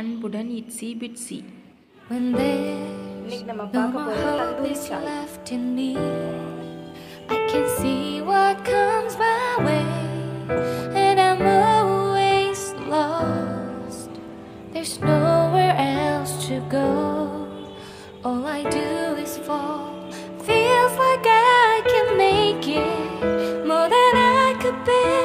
அன்புடன் ICSI பிட்ஸி When there's இன்னைக்கு நம்ம no பார்க்க more போறது hope tandoori is Sai left in me, I can see what comes my way, and I'm always lost. There's nowhere else to go. All I do is fall. Feels like I can make it more than I could bear.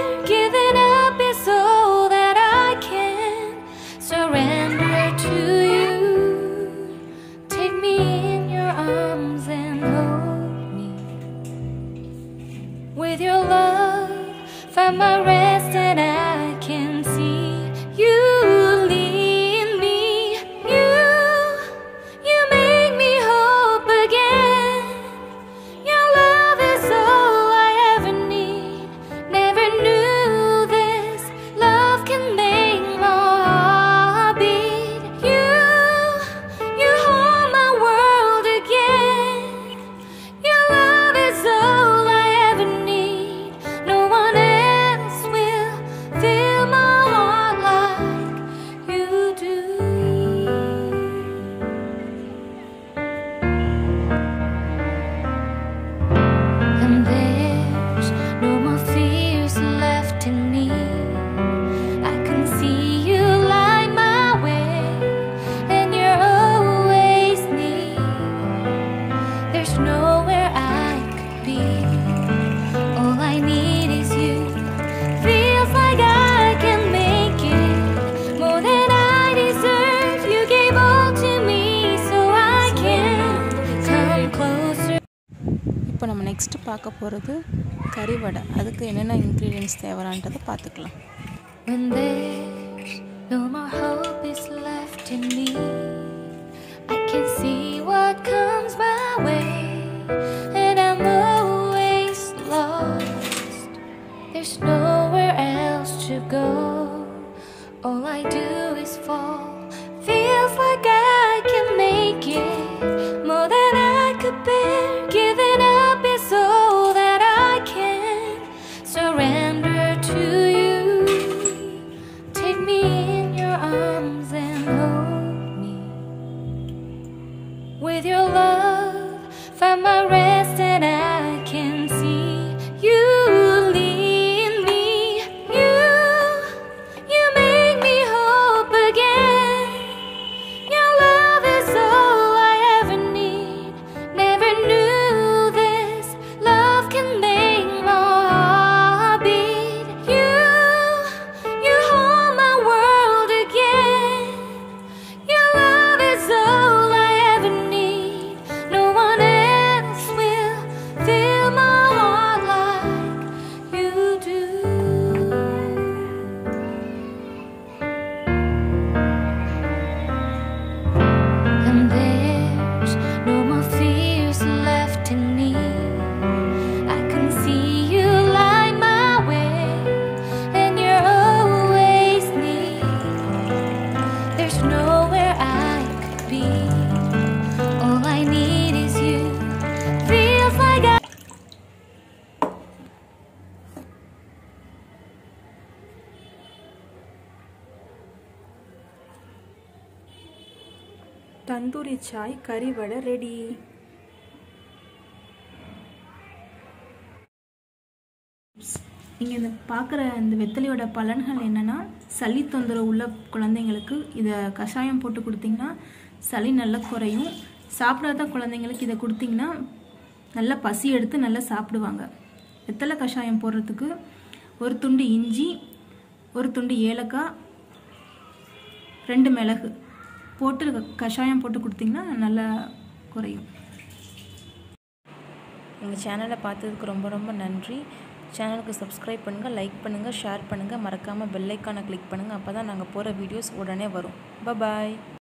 இப்போ நம்ம next பார்க்க போகிறது கறிவடை அதுக்கு என்னென்ன ingredients தேவைறான்றதை பார்த்துக்கலாம் When there's no more hope is left in me, I can see what comes my way, and I'm always lost. There's nowhere else to go. All I do is fall. Feels like I can make it more than I could bear. With your love, find my tandoori chai கறிவடை ready. நீங்கள் இந்த பார்க்குற இந்த வெத்தலையோட பலன்கள் என்னென்னா சளி தொந்தரவு உள்ள குழந்தைங்களுக்கு இதை கஷாயம் போட்டு கொடுத்தீங்கன்னா சளி நல்லா குறையும். சாப்பிடாத குழந்தைங்களுக்கு இதை கொடுத்தீங்கன்னா நல்லா பசி எடுத்து நல்லா சாப்பிடுவாங்க. வெத்தலை கஷாயம் போடுறதுக்கு ஒரு துண்டு இஞ்சி ஒரு துண்டு ஏலக்காய் ரெண்டு மிளகு. போட்டு கஷாயம் போட்டு கொடுத்தீங்கன்னா நல்லா குறையும். எங்கள் சேனலை பார்த்ததுக்கு ரொம்ப ரொம்ப நன்றி. சேனலுக்கு சப்ஸ்கிரைப் பண்ணுங்கள் லைக் பண்ணுங்கள் ஷேர் பண்ணுங்கள் மறக்காமல் பெல்லைக்கானை கிளிக் பண்ணுங்கள் அப்போ தான் நாங்கள் போகிற வீடியோஸ் உடனே வரும். பாய்